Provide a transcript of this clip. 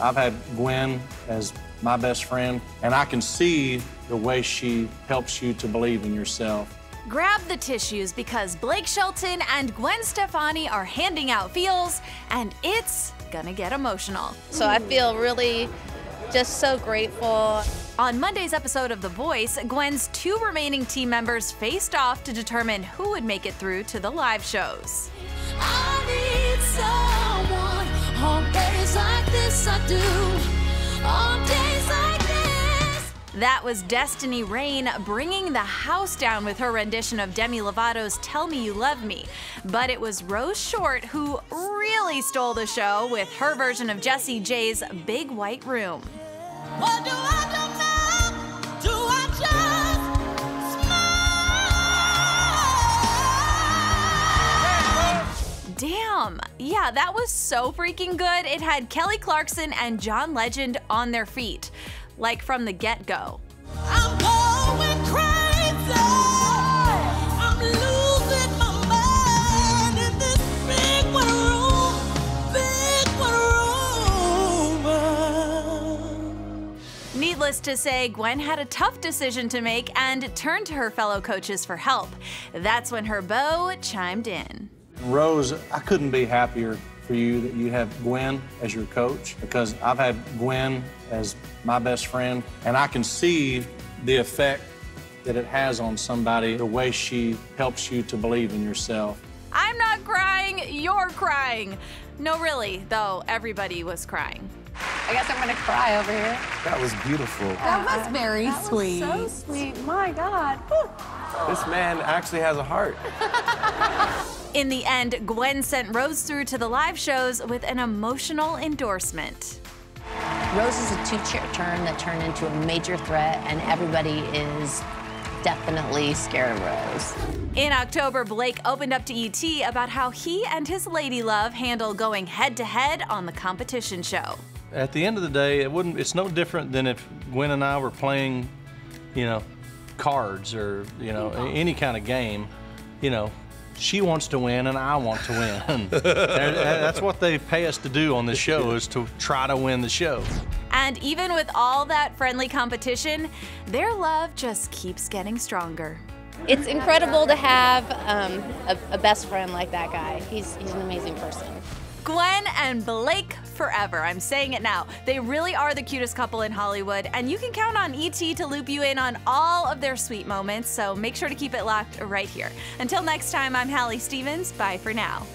I've had Gwen as my best friend, and I can see the way she helps you to believe in yourself. Grab the tissues because Blake Shelton and Gwen Stefani are handing out feels, and it's gonna get emotional. So I feel really just so grateful. On Monday's episode of The Voice, Gwen's two remaining team members faced off to determine who would make it through to the live shows. That was Destiny Rain bringing the house down with her rendition of Demi Lovato's Tell Me You Love Me. But it was Rose Short who really stole the show with her version of Jessie J's Big White Room. Damn. Yeah, that was so freaking good. It had Kelly Clarkson and John Legend on their feet, like from the get go. Needless to say, Gwen had a tough decision to make and turned to her fellow coaches for help. That's when her beau chimed in. Rose, I couldn't be happier for you that you have Gwen as your coach because I've had Gwen as my best friend, and I can see the effect that it has on somebody, the way she helps you to believe in yourself. I'm not crying, you're crying. No, really, though, everybody was crying. I guess I'm gonna cry over here. That was beautiful. That was uh, very that sweet. Was so sweet. My God. Whew. This man actually has a heart. In the end, Gwen sent Rose through to the live shows with an emotional endorsement. Rose is a two-chair turn that turned into a major threat, and everybody is definitely scared of Rose. In October, Blake opened up to ET about how he and his lady love handle going head to head on the competition show. At the end of the day, it wouldn't. It's no different than if Gwen and I were playing, you know, cards or you know any kind of game. You know, she wants to win and I want to win. That's what they pay us to do on this show is to try to win the show. And even with all that friendly competition, their love just keeps getting stronger. It's incredible to have um, a, a best friend like that guy. He's, he's an amazing person. Gwen and Blake forever. I'm saying it now. They really are the cutest couple in Hollywood, and you can count on ET to loop you in on all of their sweet moments, so make sure to keep it locked right here. Until next time, I'm Hallie Stevens. Bye for now.